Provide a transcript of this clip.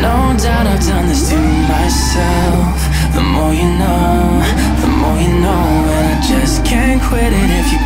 No doubt I've done this to myself. The more you know, the more you know And I just can't quit it if you